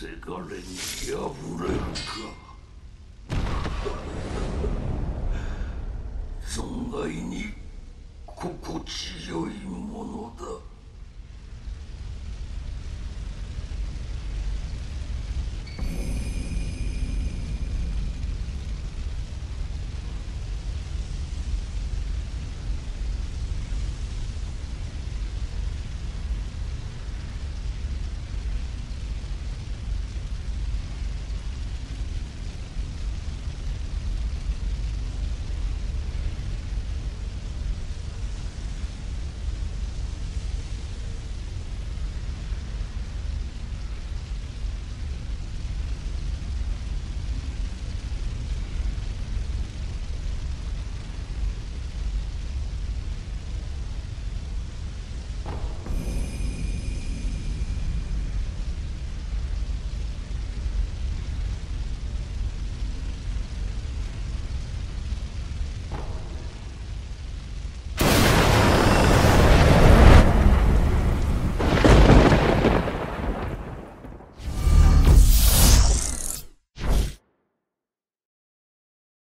せがれに破れるか。存外に心地よいものだ。